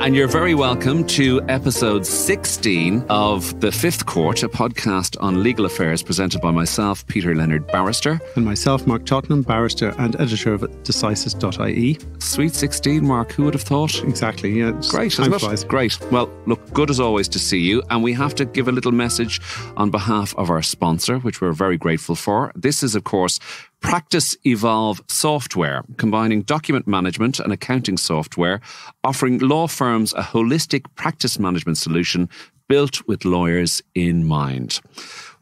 and you're very welcome to episode 16 of The Fifth Court, a podcast on legal affairs presented by myself, Peter Leonard Barrister. And myself, Mark Tottenham, barrister and editor of Decisis.ie. Sweet 16, Mark, who would have thought? Exactly, yeah. Great, isn't it? Great. Well, look, good as always to see you. And we have to give a little message on behalf of our sponsor, which we're very grateful for. This is, of course, Practice Evolve software, combining document management and accounting software, offering law firms a holistic practice management solution built with lawyers in mind.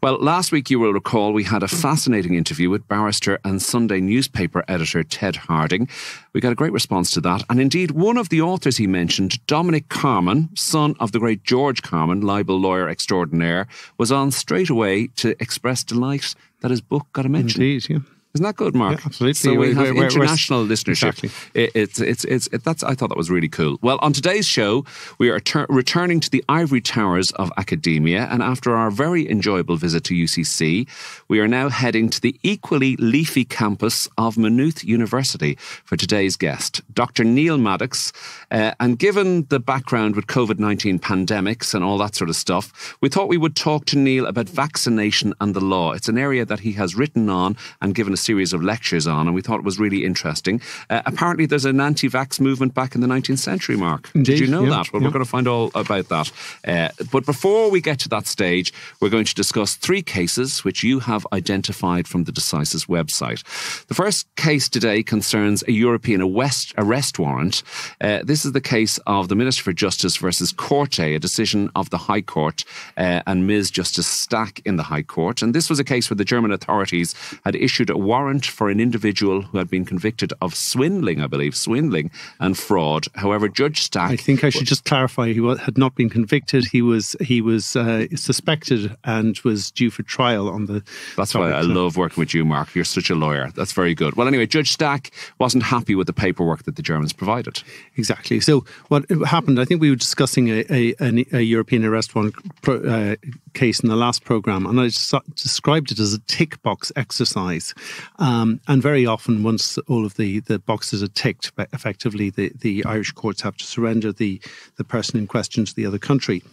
Well, last week you will recall we had a fascinating interview with barrister and Sunday newspaper editor Ted Harding. We got a great response to that. And indeed, one of the authors he mentioned, Dominic Carman, son of the great George Carman, libel lawyer extraordinaire, was on straight away to express delight that his book got a mention. Indeed, yeah. Isn't that good, Mark? Yeah, absolutely. So we have We're- we're- international listenership. Exactly. It, it's it's it's it, that's I thought that was really cool. Well, on today's show, we are tur- returning to the ivory towers of academia, and after our very enjoyable visit to UCC, we are now heading to the equally leafy campus of Maynooth University for today's guest, Dr. Neil Maddox. Uh, and given the background with COVID nineteen pandemics and all that sort of stuff, we thought we would talk to Neil about vaccination and the law. It's an area that he has written on and given a series of lectures on, and we thought it was really interesting. Uh, apparently, there's an anti-vax movement back in the 19th century, Mark. Did you know yeah, that? Well, yeah. we're going to find all about that. Uh, but before we get to that stage, we're going to discuss three cases which you have identified from the Decisis website. The first case today concerns a European arrest, arrest warrant. Uh, this is the case of the Minister for Justice versus Corte, a decision of the High Court uh, and Ms. Justice Stack in the High Court. And this was a case where the German authorities had issued a warrant for an individual who had been convicted of swindling, I believe, swindling and fraud. However, Judge Stack. I think I should just clarify. He had not been convicted. He was he was uh, suspected and was due for trial on the. That's why I love working with you, Mark. You're such a lawyer. That's very good. Well, anyway, Judge Stack wasn't happy with the paperwork that the Germans provided. Exactly. So what happened? I think we were discussing a, a, a European arrest warrant pro, uh, case in the last program, and I described it as a tick box exercise. Um, and very often, once all of the, the boxes are ticked, effectively the, the Irish courts have to surrender the the person in question to the other country.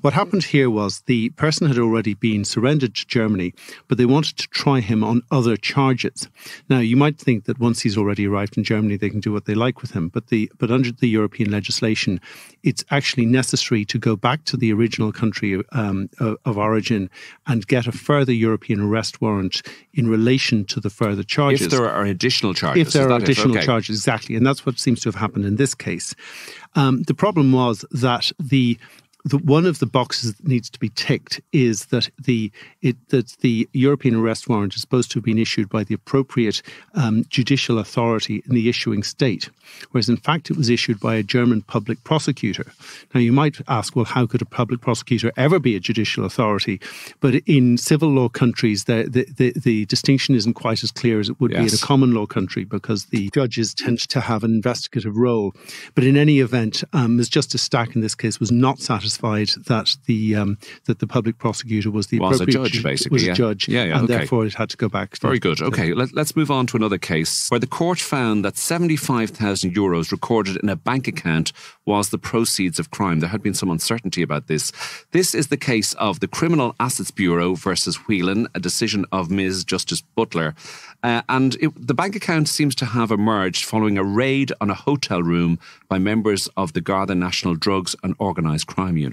What happened here was the person had already been surrendered to Germany, but they wanted to try him on other charges. Now, you might think that once he's already arrived in Germany, they can do what they like with him, but the but under the European legislation, it's actually necessary to go back to the original country um, of, of origin and get a further European arrest warrant in relation to the further charges If there are additional charges. if there are additional Okay. charges, exactly, and that's what seems to have happened in this case. Um, the problem was that the the, one of the boxes that needs to be ticked is that the it, that the European arrest warrant is supposed to have been issued by the appropriate um, judicial authority in the issuing state, whereas in fact it was issued by a German public prosecutor. Now you might ask, well, how could a public prosecutor ever be a judicial authority? But in civil law countries, the the, the, the distinction isn't quite as clear as it would be in a common law country because the judges tend to have an investigative role. But in any event, um, Ms. Justice Stack in this case was not satisfied that the um, that the public prosecutor was the Was a appropriate judge, basically, was a yeah. judge, Yeah, yeah, and okay. therefore it had to go back. Very good. Okay, let, let's move on to another case where the court found that 75,000 euros recorded in a bank account was the proceeds of crime. There had been some uncertainty about this. This is the case of the Criminal Assets Bureau versus Whelan, a decision of Ms. Justice Butler. Uh, and it, the bank account seems to have emerged following a raid on a hotel room by members of the Garda National Drugs and Organised Crime Unit.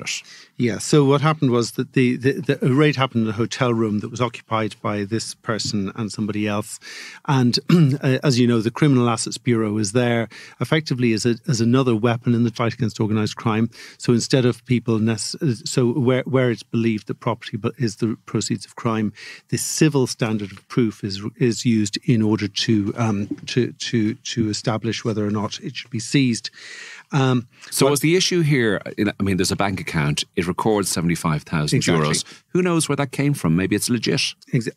Yeah. So what happened was that the, the, the raid happened in a hotel room that was occupied by this person and somebody else, and uh, as you know, the Criminal Assets Bureau is there effectively as a, as another weapon in the fight against organised crime. So instead of people, nec- so where where it's believed that property is the proceeds of crime, the civil standard of proof is is used in order to um, to to to establish whether or not it should be seized. Um, So was the issue here? I mean, there's a bank account. It records seventy-five thousand Exactly. euros. Who knows where that came from? Maybe it's legit.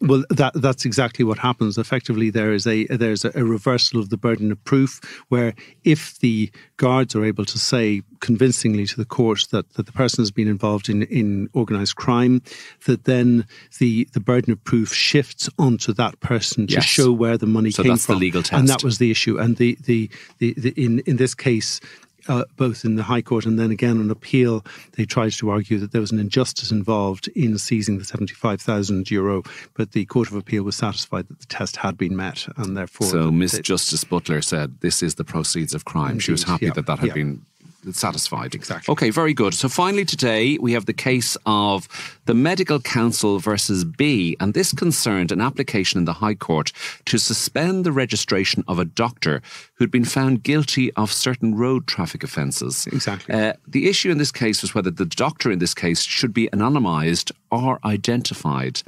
Well, that that's exactly what happens. Effectively, there is a there's a, reversal of the burden of proof, where if the guards are able to say convincingly to the court that, that the person has been involved in, in organised crime, that then the the burden of proof shifts onto that person to Yes. show where the money So came that's the from. and that was the issue. And the the, the, the in in this case. uh, both in the High Court and then again on appeal, they tried to argue that there was an injustice involved in seizing the 75,000 euro, but the Court of Appeal was satisfied that the test had been met and therefore. So Miss Justice Butler said this is the proceeds of crime. Indeed, she was happy yeah, that that had yeah. been satisfied. Exactly. Okay, very good. So finally today we have the case of the Medical Council versus B, and this concerned an application in the High Court to suspend the registration of a doctor who'd been found guilty of certain road traffic offences. Exactly. Uh, the issue in this case was whether the doctor in this case should be anonymised or identified.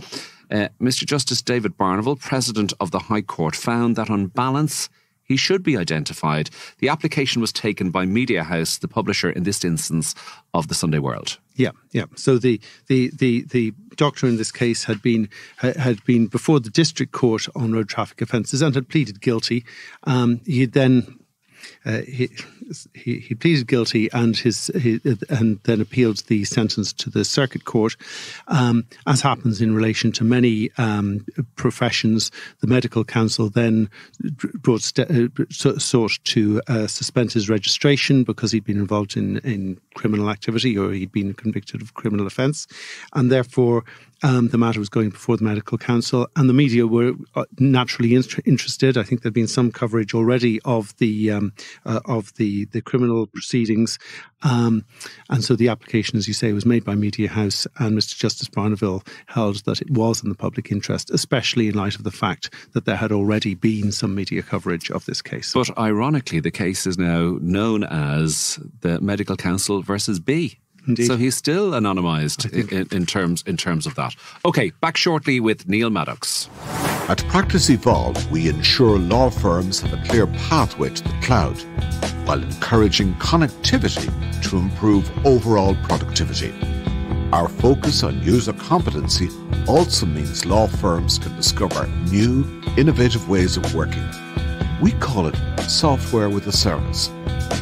Uh, Mr. Justice David Barniville, President of the High Court, found that on balance, he should be identified. The application was taken by Mediahuis, the publisher in this instance of the Sunday World. Yeah, yeah. So the the the the doctor in this case had been had been before the district court on road traffic offences and had pleaded guilty. Um, he then uh, he, he, he pleaded guilty and his and then appealed the sentence to the circuit court. Um, as happens in relation to many um, professions, the medical council then brought st- uh, sought to uh, suspend his registration because he'd been involved in in criminal activity or he'd been convicted of criminal offence, and therefore um, the matter was going before the medical council, and the media were uh, naturally interested. I think there'd been some coverage already of the um, uh, of the the criminal proceedings, um, and so the application, as you say, was made by Mediahuis, and Mr. Justice Barniville held that it was in the public interest, especially in light of the fact that there had already been some media coverage of this case. But ironically, the case is now known as the Medical Council versus B. Indeed. So he's still anonymised in, in, terms in terms of that. Okay, back shortly with Neil Maddox. At Practice Evolve, we ensure law firms have a clear pathway to the cloud while encouraging connectivity to improve overall productivity. Our focus on user competency also means law firms can discover new, innovative ways of working. We call it software with a service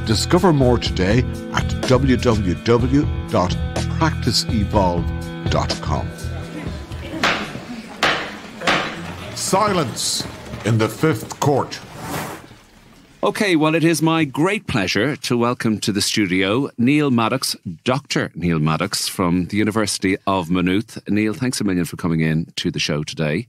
Discover more today at www.practiceevolve.com. Silence in the fifth court. Okay, well, it is my great pleasure to welcome to the studio Neil Maddox, Dr. Neil Maddox from the University of Maynooth. Neil, thanks a million for coming in to the show today.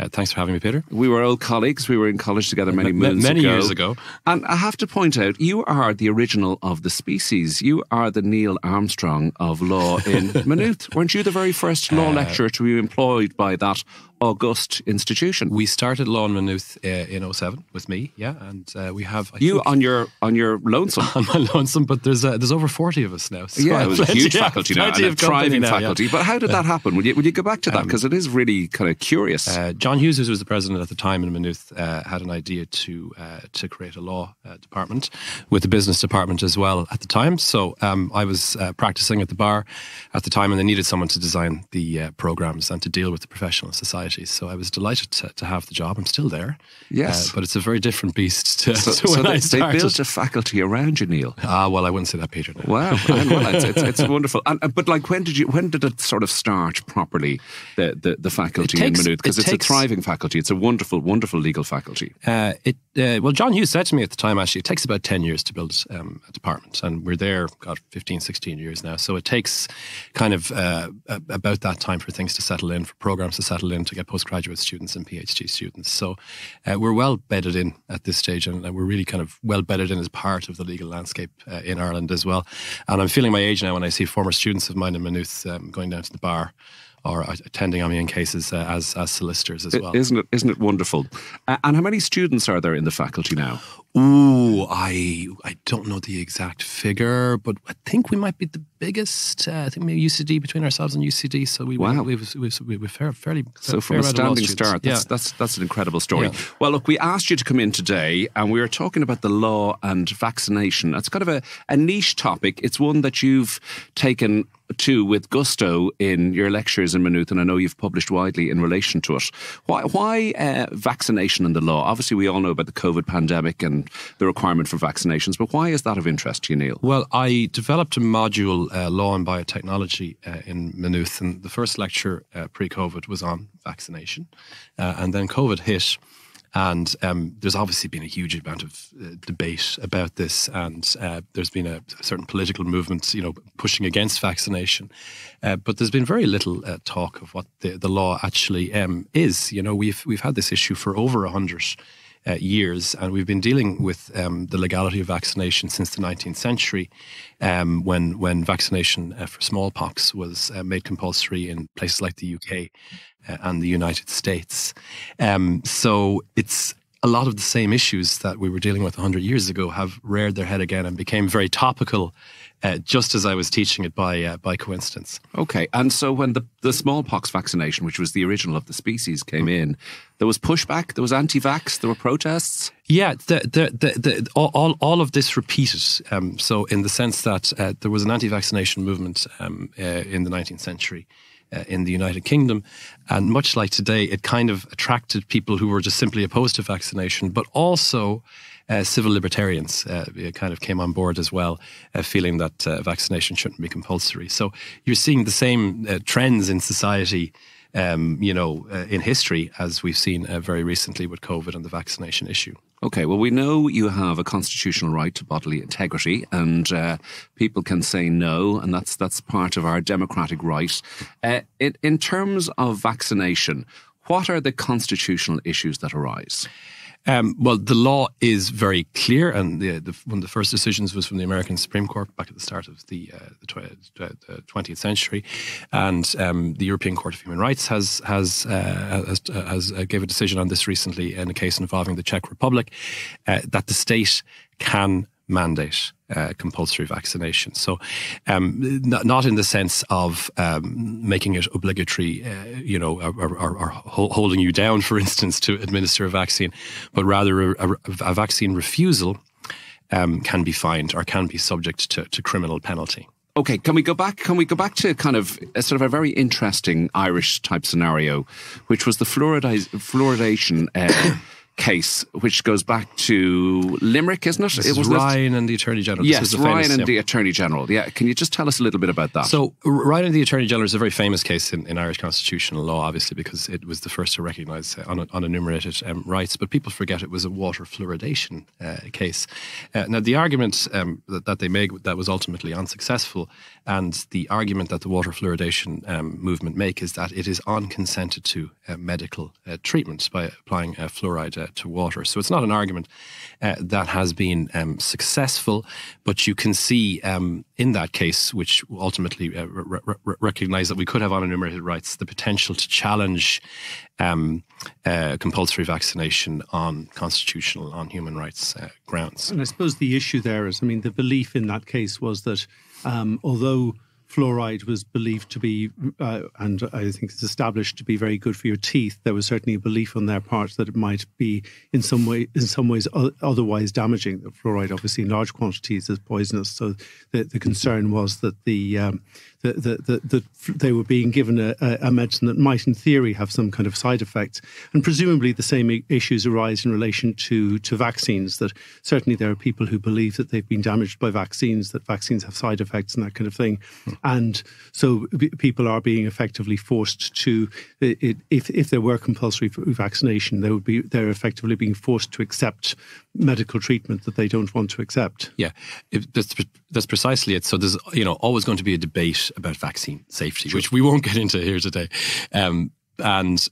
Uh, thanks for having me, Peter. We were old colleagues. We were in college together many moons many ago. years ago. And I have to point out, you are the original of the species. You are the Neil Armstrong of law in Maynooth. Weren't you the very first law uh, lecturer to be employed by that august institution. We started Law in Maynooth uh, in 07 with me, yeah, and uh, we have I you on your on your lonesome on my lonesome, but there's uh, there's over 40 of us now. So yeah, it was a huge faculty now, and a thriving now, faculty. Yeah. But how did that happen? Would you would you go back to that because um, it is really kind of curious? Uh, John Hughes, who was the president at the time in Maynooth, uh, had an idea to uh, to create a law department with the business department as well at the time. So um, I was practicing at the bar at the time, and they needed someone to design the programs and to deal with the professional society societies. So I was delighted to, to have the job. I'm still there. Yes. Uh, but it's a very different beast to, so, to when so they, I started. They built a faculty around you, Neil. Ah, well, I wouldn't say that, Peter. No. Wow. well, it's, it's, it's, wonderful. And, uh, but like, when did you? When did it sort of start properly? The the, the faculty takes, in Maynooth because it it's takes, a thriving faculty. It's a wonderful, wonderful legal faculty. Uh, it uh, well, John Hughes said to me at the time. Actually, it takes about ten years to build um, a department, and we're there, got 15, 16 years now. So it takes kind of uh, about that time for things to settle in, for programs to settle in, to get postgraduate students students and PhD students. So uh, we're well bedded in at this stage, and we're really kind of well bedded in as part of the legal landscape uh, in Ireland as well. And I'm feeling my age now when I see former students of mine in Maynooth um, going down to the bar or attending on me in cases uh, as as solicitors as well. Isn't it? Isn't it wonderful? Uh, and how many students are there in the faculty now? Ooh, I I don't know the exact figure, but I think we might be the biggest. Uh, I think maybe UCD between ourselves and UCD. So we wow. we we we we're fair, fairly so from a standing start. That's, yeah. that's that's an incredible story. Yeah. Well, look, we asked you to come in today, and we were talking about the law and vaccination. It's kind of a, a niche topic. It's one that you've taken to with gusto in your lectures in Maynooth, and I know you've published widely in relation to it. Why, why uh, vaccination and the law? Obviously, we all know about the COVID pandemic and the requirement for vaccinations. But why is that of interest to you, Neil? Well, I developed a module, uh, Law and Biotechnology, uh, in Maynooth, and the first lecture uh, pre COVID was on vaccination. Uh, and then COVID hit. And um, there's obviously been a huge amount of uh, debate about this, and uh, there's been a, a, certain political movement, you know, pushing against vaccination. Uh, but there's been very little uh, talk of what the, the law actually um, is. You know, we've we've had this issue for over a hundred uh, years, and we've been dealing with um, the legality of vaccination since the 19th century, um, when when vaccination uh, for smallpox was uh, made compulsory in places like the UK uh, and the United States. Um, so it's a lot of the same issues that we were dealing with 100 years ago have reared their head again and became very topical uh, just as I was teaching it by uh, by coincidence. Okay, and so when the the smallpox vaccination, which was the original of the species, came in, there was pushback, there was anti-vax, there were protests. Yeah, the, the, the, the all, all of this repeated. Um, so in the sense that uh, there was an anti-vaccination movement um, uh, in the 19th century. Uh, in the United Kingdom. And much like today, it kind of attracted people who were just simply opposed to vaccination, but also uh, civil libertarians uh, kind of came on board as well, uh, feeling that uh, vaccination shouldn't be compulsory. So you're seeing the same uh, trends in society. Um, you know, uh, in history, as we've seen very recently with COVID and the vaccination issue. Okay, well, we know you have a constitutional right to bodily integrity, and uh, people can say no, and that's that's part of our democratic right. Uh, it, in terms of vaccination, what are the constitutional issues that arise? Um, well, the law is very clear, and the, the, one of the first decisions was from the American Supreme Court back at the start of the, uh, the 20th century, and um, the European Court of Human Rights has has uh, has, has uh, gave a decision on this recently in a case involving the Czech Republic uh, that the state can mandate uh, compulsory vaccination. So, um, not, not, in the sense of um, making it obligatory, uh, you know, or, or, or, holding you down, for instance, to administer a vaccine, but rather a, a vaccine refusal um, can be fined or can be subject to, to criminal penalty. Okay, can we go back? Can we go back to kind of a sort of a very interesting Irish type scenario, which was the fluoridation. Uh, case, which goes back to Limerick, isn't it? This it was Ryan and the Attorney General. Yes, Ryan famous, and yeah. the Attorney General. Yeah, can you just tell us a little bit about that? So, Ryan and the Attorney General is a very famous case in, in Irish constitutional law, obviously, because it was the first to recognise uh, un, unenumerated um, rights. But people forget it was a water fluoridation uh, case. Uh, now, the argument um, that, that, they made that was ultimately unsuccessful, and the argument that the water fluoridation um, movement make is that it is unconsented to uh, medical uh, treatment by applying uh, fluoride to water. So it's not an argument uh, that has been um, successful, but you can see um, in that case, which ultimately uh, re- re- recognised that we could have on unenumerated rights, the potential to challenge um, uh, compulsory vaccination on constitutional, on human rights uh, grounds. And I suppose the issue there is, I mean, the belief in that case was that um, although fluoride was believed to be, uh, and I think it's established to be very good for your teeth. There was certainly a belief on their part that it might be in some way, in some ways, otherwise damaging. The fluoride, obviously, in large quantities, is poisonous. So the, the concern was that the um, that, that, that, they were being given a, a, medicine that might, in theory, have some kind of side effects. And presumably, the same issues arise in relation to, to vaccines. That certainly there are people who believe that they've been damaged by vaccines, that vaccines have side effects and that kind of thing. Hmm. And so people are being effectively forced to, it, if, if there were compulsory vaccination, they would be they're effectively being forced to accept medical treatment that they don't want to accept. Yeah, that's, that's precisely it. So there's you know always going to be a debate about vaccine safety, sure. which we won't get into here today. Um, and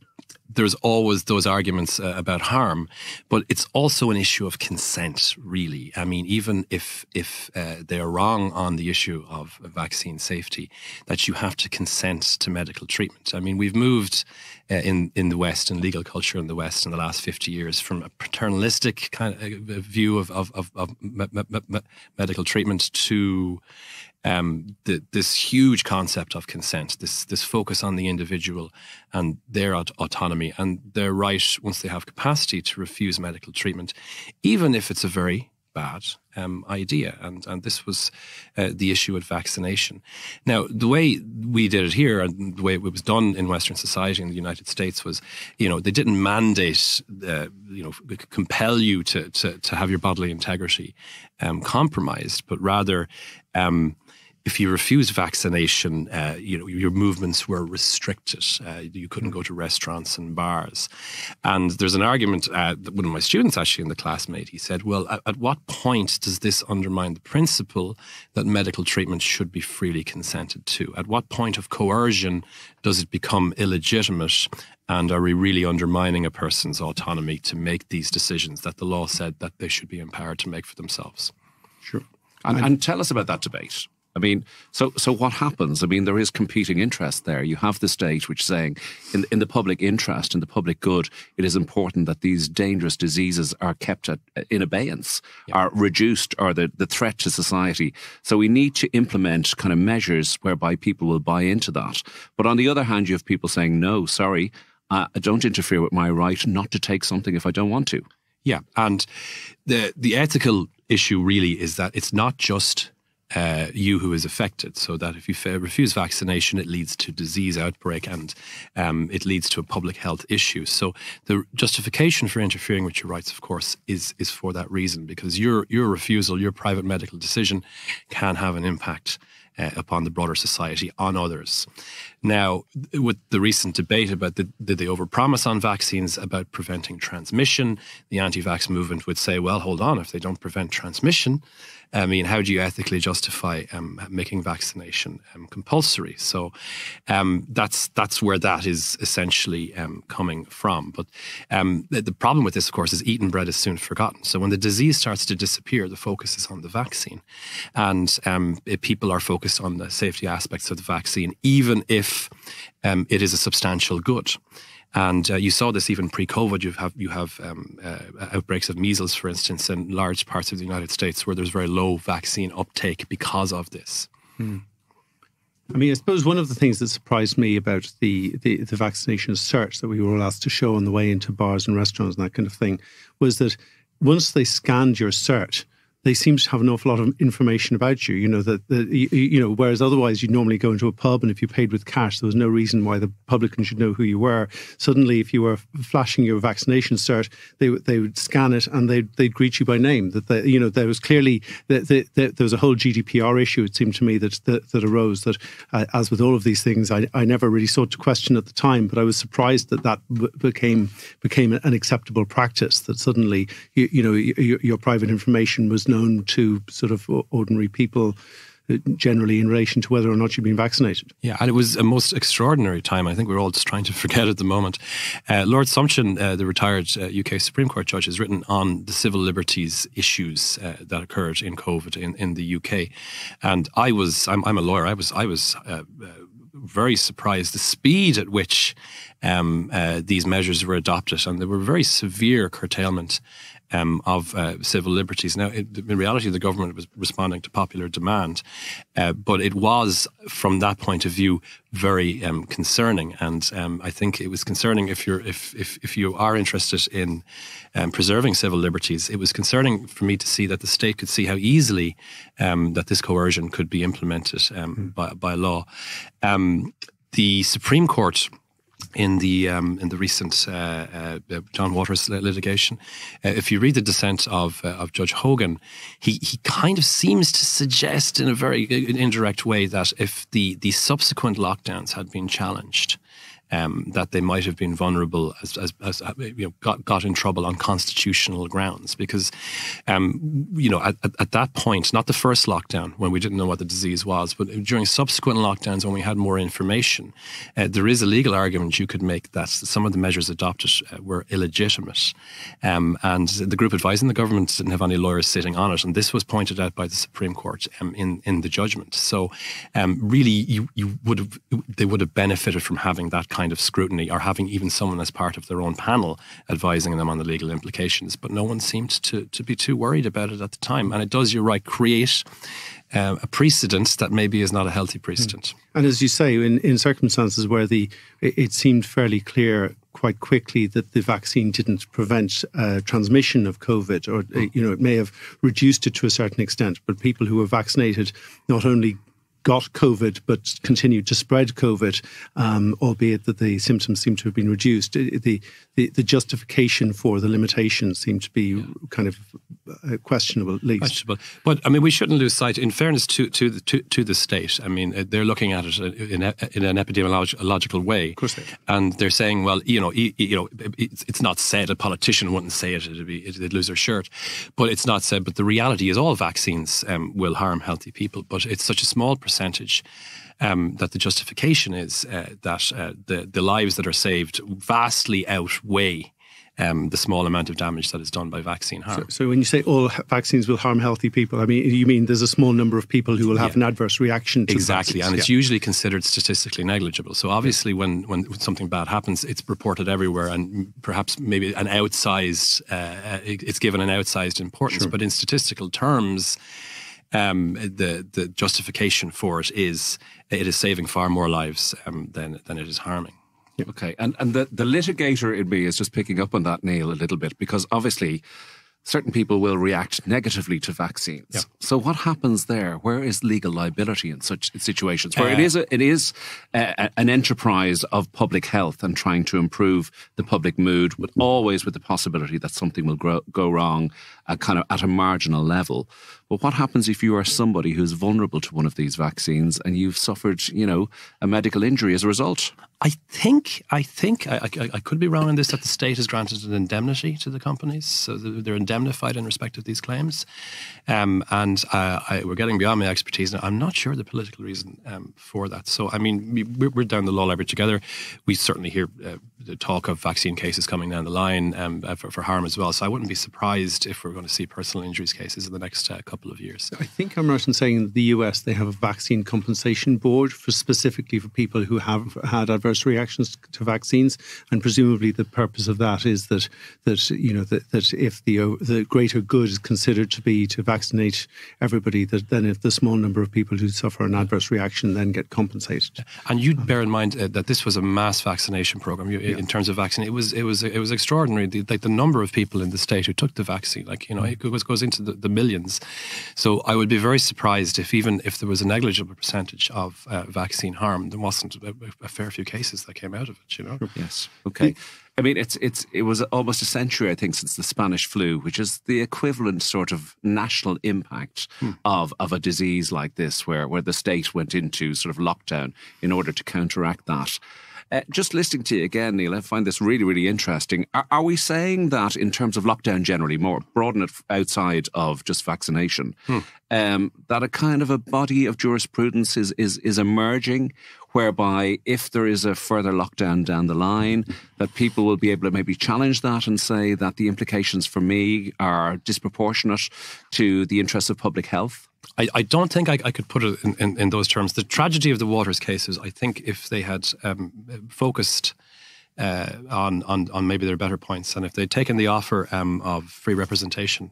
there's always those arguments uh, about harm, but it's also an issue of consent, really. I mean, even if if uh, they are wrong on the issue of vaccine safety, that you have to consent to medical treatment. I mean, we've moved uh, in in the West and legal culture in the West in the last fifty years from a paternalistic kind of uh, view of of, of, of me- me- me- medical treatment to um, the, this huge concept of consent, this this focus on the individual and their aut- autonomy and their right, once they have capacity, to refuse medical treatment, even if it's a very bad um, idea. And and this was uh, the issue with vaccination. Now, the way we did it here and the way it was done in Western society in the United States was, you know, they didn't mandate, uh, you know, compel you to, to, to have your bodily integrity um, compromised, but rather. Um, if you refused vaccination, uh, you know your movements were restricted. Uh, you couldn't go to restaurants and bars. And there's an argument. Uh, one of my students actually in the classmate, he said, "Well, at, at what point does this undermine the principle that medical treatment should be freely consented to? At what point of coercion does it become illegitimate and are we really undermining a person's autonomy to make these decisions that the law said that they should be empowered to make for themselves? Sure. And, and tell us about that debate. I mean, so so what happens? I mean, there is competing interest there. You have the state which is saying, in in the public interest, in the public good, it is important that these dangerous diseases are kept at, in abeyance, yeah. are reduced, or the the threat to society. So we need to implement kind of measures whereby people will buy into that. But on the other hand, you have people saying, no, sorry, uh, don't interfere with my right not to take something if I don't want to. Yeah, and the the ethical issue really is that it's not just uh, you who is affected. So that if you refuse vaccination, it leads to disease outbreak and um, it leads to a public health issue. So the justification for interfering with your rights, of course, is is for that reason because your your refusal, your private medical decision, can have an impact uh, upon the broader society on others. Now, with the recent debate about the, did they overpromise on vaccines about preventing transmission, the anti-vax movement would say, well, hold on, if they don't prevent transmission, I mean, how do you ethically justify um, making vaccination um, compulsory? So um, that's that's where that is essentially um, coming from. But um, the, the, problem with this, of course, is eaten bread is soon forgotten. So when the disease starts to disappear, the focus is on the vaccine, and um, people are focused on the safety aspects of the vaccine, even if it is a substantial good. And uh, you saw this even pre-COVID. You have you have um, uh, outbreaks of measles, for instance, in large parts of the United States where there's very low vaccine uptake because of this. Hmm. I mean, I suppose one of the things that surprised me about the, the, the vaccination search that we were all asked to show on the way into bars and restaurants and that kind of thing was that once they scanned your cert, they seem to have an awful lot of information about you. You know that, you, you, know whereas otherwise you'd normally go into a pub and if you paid with cash, there was no reason why the publican should know who you were. Suddenly, if you were flashing your vaccination cert, they they would scan it and they they'd greet you by name. That they, you know there was clearly that the, the, there was a whole GDPR issue. It seemed to me that that, that arose. That uh, as with all of these things, I, I never really sought to question at the time, but I was surprised that that became became an acceptable practice. That suddenly you, you know your, your private information was known to sort of ordinary people uh, generally in relation to whether or not you've been vaccinated. Yeah, and it was a most extraordinary time. I think we're all just trying to forget at the moment. Uh, Lord Sumption, uh, the retired uh, UK Supreme Court judge, has written on the civil liberties issues uh, that occurred in COVID in, in the UK. And I was, I'm, I'm a lawyer, I was, I was uh, very surprised the speed at which um, these measures were adopted. And there were very severe curtailment um, of uh, civil liberties. Now, it, in reality, the government was responding to popular demand, uh, but it was, from that point of view, very um, concerning. And um, I think it was concerning if you're if if, if you are interested in um, preserving civil liberties. It was concerning for me to see that the state could see how easily um, that this coercion could be implemented mm. by by law. Um, the Supreme Court in the um, in the recent uh, uh, John Waters litigation. Uh, if you read the dissent of uh, of Judge Hogan, he he kind of seems to suggest in a very uh, indirect way that if the the subsequent lockdowns had been challenged, um, that they might have been vulnerable as, as, as uh, you know, got, got in trouble on constitutional grounds. Because, um, you know, at, at, that point, not the first lockdown when we didn't know what the disease was, but during subsequent lockdowns when we had more information, uh, there is a legal argument you could make that some of the measures adopted uh, were illegitimate. Um, and the group advising the government didn't have any lawyers sitting on it. And this was pointed out by the Supreme Court um, in, in the judgment. So, um, really, you, you would have, they would have benefited from having that kind of scrutiny or having even someone as part of their own panel advising them on the legal implications. But no one seemed to, to be too worried about it at the time. And it does, you're right, create uh, a precedent that maybe is not a healthy precedent. And as you say, in, in circumstances where the it seemed fairly clear quite quickly that the vaccine didn't prevent uh, transmission of COVID, or uh, you know, it may have reduced it to a certain extent. But people who were vaccinated not only got COVID but continued to spread COVID, um, albeit that the symptoms seem to have been reduced. The, the, the justification for the limitations seemed to be yeah. kind of uh, questionable at least. Questionable. But I mean, we shouldn't lose sight. In fairness to to the to, to the state, I mean, uh, they're looking at it in, a, in an epidemiological way, of course they and they're saying, well, you know, you know, it's, it's not said. A politician wouldn't say it; it'd be they'd lose their shirt. But it's not said. But the reality is, all vaccines um, will harm healthy people, but it's such a small percentage. Um, that the justification is uh, that uh, the the lives that are saved vastly outweigh um, the small amount of damage that is done by vaccine harm. So, so, when you say all vaccines will harm healthy people, I mean, you mean there's a small number of people who will have yeah. an adverse reaction to Exactly, and it's usually considered statistically negligible. So obviously, yeah. when, when something bad happens, it's reported everywhere and perhaps maybe an outsized, uh, it's given an outsized importance. Sure. But in statistical terms, um, the the justification for it is it is saving far more lives um, than than it is harming. Okay, and and the the litigator in me is just picking up on that, Neil, a little bit because obviously certain people will react negatively to vaccines. So what happens there? Where is legal liability in such situations where uh, it is a, it is a, an enterprise of public health and trying to improve the public mood, but always with the possibility that something will grow, go wrong, kind of at a marginal level. But what happens if you are somebody who's vulnerable to one of these vaccines and you've suffered, you know, a medical injury as a result? I think I think I, I, I, could be wrong in this that the state has granted an indemnity to the companies, so they're indemnified in respect of these claims. Um, and uh, I, we're getting beyond my expertise now. I'm not sure the political reason um, for that. So I mean, we're, we're, down the law library together. We certainly hear uh, the talk of vaccine cases coming down the line um, uh, for, for, harm as well. So I wouldn't be surprised if we're going to see personal injuries cases in the next uh, couple of years. I think I'm right in saying in the US they have a vaccine compensation board for specifically for people who have had adverse reactions to vaccines, and presumably the purpose of that is that that you know that, that if the the greater good is considered to be to vaccinate everybody, that then if the small number of people who suffer an adverse reaction then get compensated. And you bear in mind uh, that this was a mass vaccination program. You, yeah. In terms of vaccine, it was it was it was extraordinary. The, like the number of people in the state who took the vaccine, like you know, it goes goes into the, the millions. So I would be very surprised if even if there was a negligible percentage of uh, vaccine harm, there wasn't a, a fair few cases that came out of it. You know. Yes. Okay. I mean, it's it's it was almost a century, I think, since the Spanish flu, which is the equivalent sort of national impact hmm. of of a disease like this, where where the state went into sort of lockdown in order to counteract that. Uh, just listening to you again, Neil, I find this really, really interesting. Are, are, we saying that in terms of lockdown generally, more broaden it outside of just vaccination, hmm. um, that a kind of a body of jurisprudence is is, is emerging whereby if there is a further lockdown down the line, that people will be able to maybe challenge that and say that the implications for me are disproportionate to the interests of public health? I, I don't think I, I could put it in, in, in, those terms. The tragedy of the Waters cases, I think if they had um, focused uh, on, on, on maybe their better points and if they'd taken the offer um, of free representation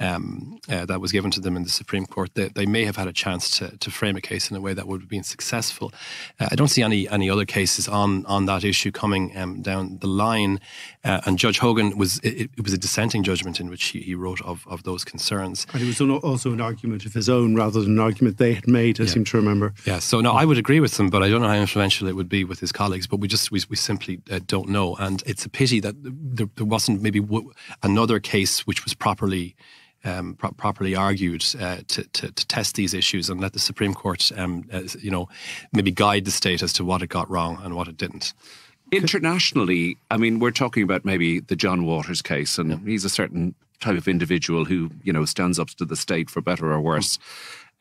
um, uh, that was given to them in the Supreme Court, they, they, may have had a chance to, to frame a case in a way that would have been successful. Uh, I don't see any any other cases on on that issue coming um, down the line. Uh, and Judge Hogan was it, it, was a dissenting judgment in which he, he wrote of, of those concerns. And it was also an argument of his own rather than an argument they had made. I yeah. seem to remember. Yeah. So no, I would agree with them, but I don't know how influential it would be with his colleagues. But we just we, we simply uh, don't know, and it's a pity that there, there wasn't maybe w- another case which was properly um, pro- properly argued uh, to, to, to, test these issues and let the Supreme Court, um, uh, you know, maybe guide the state as to what it got wrong and what it didn't. Internationally, I mean, we're talking about maybe the John Waters case, and yeah. he's a certain type of individual who, you know, stands up to the state for better or worse.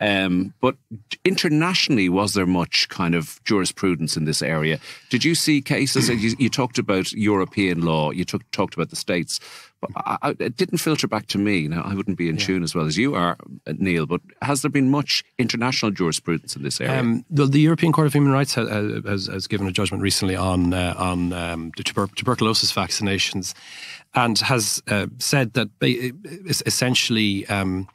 Um, but internationally, was there much kind of jurisprudence in this area? Did you see cases? you, you, talked about European law, you took, talked about the states, but I, I, it didn't filter back to me. Now, I wouldn't be in yeah. tune as well as you are, uh, Neil, but has there been much international jurisprudence in this area? Um, the, the, European Court of Human Rights has, has, has given a judgment recently on, uh, on um, tuber- tuberculosis vaccinations and has uh, said that essentially. Um,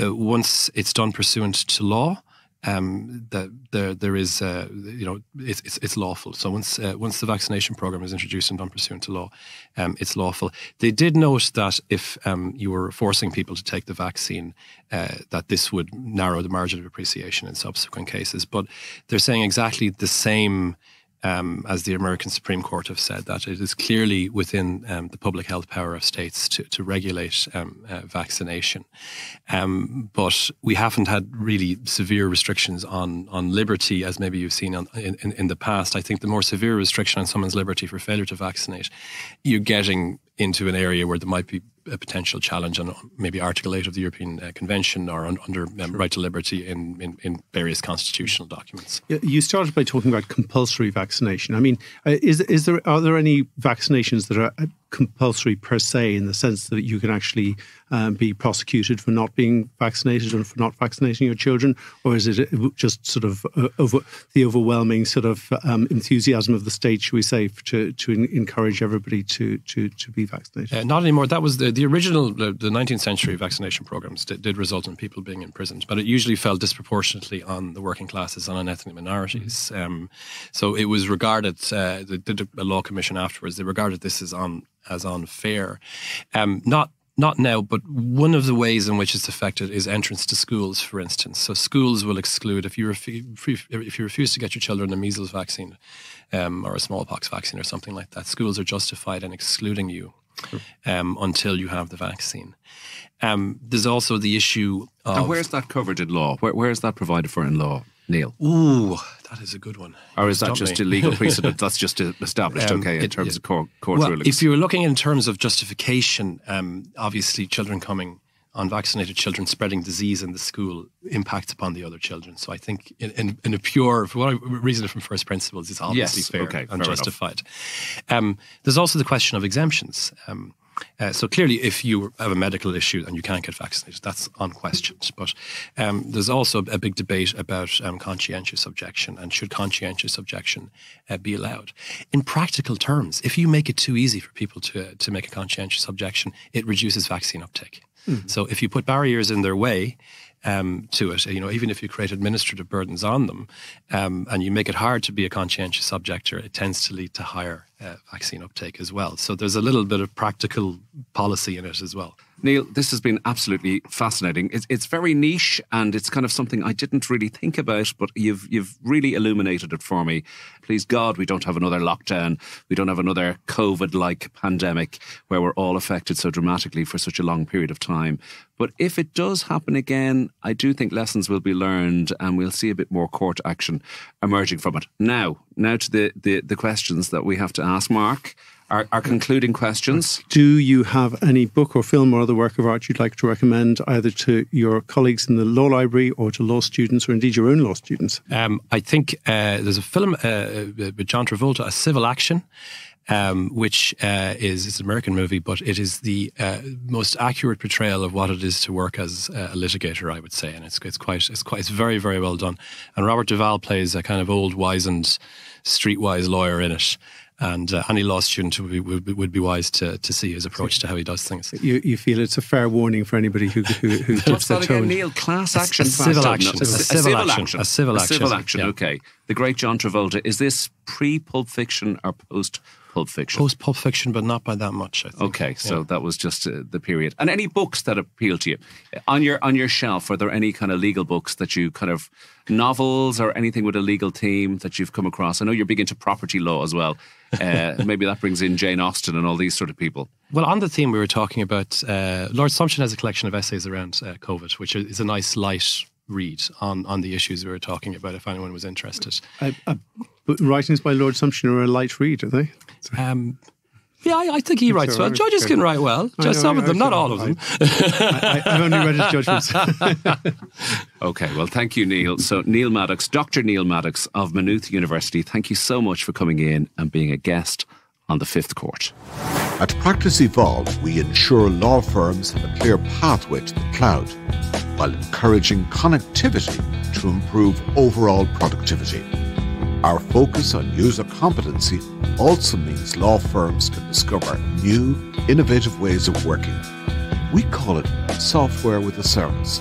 uh, once it's done pursuant to law, um, that there there is uh, you know it's, it's, it's lawful. So once uh, once the vaccination program is introduced and done pursuant to law, um, it's lawful. They did note that if um, you were forcing people to take the vaccine, uh, that this would narrow the margin of appreciation in subsequent cases. But they're saying exactly the same um, as the American Supreme Court have said, that it is clearly within um, the public health power of states to, to regulate um, uh, vaccination. Um, but we haven't had really severe restrictions on, on liberty, as maybe you've seen on, in, in, in the past. I think the more severe restriction on someone's liberty for failure to vaccinate, you're getting into an area where there might be a potential challenge on maybe Article 8 of the European uh, Convention or on, under um, sure. right to liberty in, in, in, various constitutional documents. You started by talking about compulsory vaccination. I mean, uh, is, is there are there any vaccinations that are uh, compulsory per se in the sense that you can actually um, be prosecuted for not being vaccinated and for not vaccinating your children, or is it just sort of uh, over the overwhelming sort of um, enthusiasm of the state, should we say, to to encourage everybody to to to be vaccinated? Uh, not anymore. That was the the original the, the 19th century vaccination programs did, did, result in people being imprisoned, but it usually fell disproportionately on the working classes and on ethnic minorities. Mm-hmm. Um, so it was regarded. Uh, they did a law commission afterwards. They regarded this as on as unfair. Um, not not now, but one of the ways in which it's affected is entrance to schools, for instance. So schools will exclude if you refu- if you refuse to get your children a measles vaccine um, or a smallpox vaccine or something like that. Schools are justified in excluding you um, until you have the vaccine. Um, there's also the issue of. And where's that covered in law? Where, where is that provided for in law? Neil? Ooh, that is a good one. Or is that just me. a legal precedent? That's just established, um, okay, in it, terms of court, court well, rulings? If you were looking in terms of justification, um, obviously children coming, unvaccinated children spreading disease in the school impacts upon the other children. So I think in, in, in a pure, for what I reason from first principles, it's obviously yes, fair okay, and justified. Um, there's also the question of exemptions. Um, uh, so clearly, if you have a medical issue and you can't get vaccinated, that's unquestioned. But um, there's also a big debate about um, conscientious objection and should conscientious objection uh, be allowed. In practical terms, if you make it too easy for people to to make a conscientious objection, it reduces vaccine uptake. Mm-hmm. So if you put barriers in their way, um, to it. You know, even if you create administrative burdens on them um, and you make it hard to be a conscientious objector, it tends to lead to higher uh, vaccine uptake as well. So there's a little bit of practical policy in it as well. Neil, this has been absolutely fascinating. It's, it's very niche and it's kind of something I didn't really think about, but you've you've really illuminated it for me. Please God, we don't have another lockdown. We don't have another COVID-like pandemic where we're all affected so dramatically for such a long period of time. But if it does happen again, I do think lessons will be learned and we'll see a bit more court action emerging from it. Now, now to the, the, the questions that we have to ask. Mark, our, our, concluding questions. Do you have any book or film or other work of art you'd like to recommend either to your colleagues in the law library or to law students or indeed your own law students? Um, I think uh, there's a film uh, with John Travolta, A Civil Action. Um, which uh, is it's an American movie, but it is the uh, most accurate portrayal of what it is to work as a litigator, I would say, and it's it's quite it's quite it's very very well done. And Robert Duvall plays a kind of old wizened streetwise lawyer in it, and uh, any law student would be, would, would, be wise to, to see his approach to how he does things. You, you feel it's a fair warning for anybody who who, who What's that again, Neil? Class action, a, a civil action, a, a, civil action, a civil action, a civil action. Yeah. Okay, the great John Travolta. Is this pre Pulp Fiction or post? Pulp Fiction. Post Pulp Fiction, but not by that much. Okay, so yeah. that was just uh, the period. And any books that appeal to you on your on your shelf? Are there any kind of legal books that you kind of novels or anything with a legal theme that you've come across? I know you're big into property law as well. Uh, maybe that brings in Jane Austen and all these sort of people. Well, on the theme we were talking about, uh, Lord Sumption has a collection of essays around uh, COVID, which is a nice light read on, on the issues we were talking about if anyone was interested. writings by Lord Sumption are a light read, are they? Um, yeah, I, I, think he writes well. Judges can write well. Just some of them, not all of them. I, have only read his judgments. okay, well, thank you, Neil. So, Neil Maddox, Dr. Neil Maddox of Maynooth University, thank you so much for coming in and being a guest on the Fifth Court. At Practice Evolve, we ensure law firms have a clear pathway to the cloud while encouraging connectivity to improve overall productivity. Our focus on user competency also means law firms can discover new, innovative ways of working. We call it software with a service.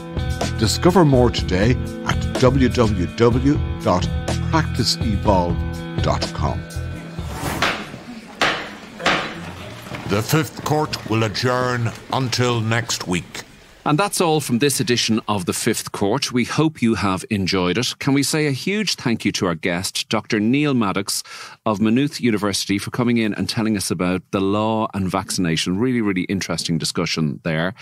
Discover more today at www.practiceevolve.com. The Fifth Court will adjourn until next week. And that's all from this edition of The Fifth Court. We hope you have enjoyed it. Can we say a huge thank you to our guest, Dr. Neil Maddox of Maynooth University, for coming in and telling us about the law and vaccination. Really, really interesting discussion there.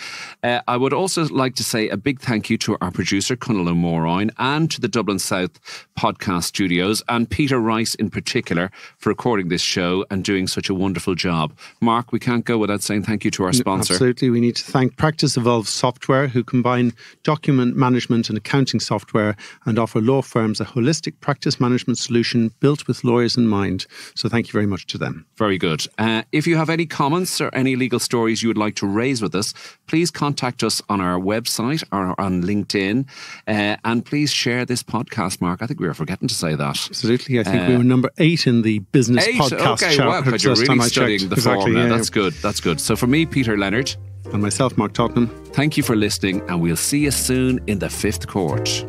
Uh, I would also like to say a big thank you to our producer, Conal O'Moroyne, and to the Dublin South podcast studios, and Peter Rice in particular, for recording this show and doing such a wonderful job. Mark, we can't go without saying thank you to our sponsor. Absolutely. We need to thank Practice Evolve Software, who combine document management and accounting software and offer law firms a holistic practice management solution built with lawyers in mind. So thank you very much to them. Very good. Uh, if you have any comments or any legal stories you would like to raise with us, please contact us on our website or on LinkedIn. Uh, and please share this podcast, Mark. I think we were forgetting to say that. Absolutely. I think uh, we were number eight in the business eight? podcast okay, chart. Wow, you're really studying the exactly, form. Yeah. That's good. That's good. So for me, Peter Leonard. And myself, Mark Tottenham. Thank you for listening, and we'll see you soon in the fifth court.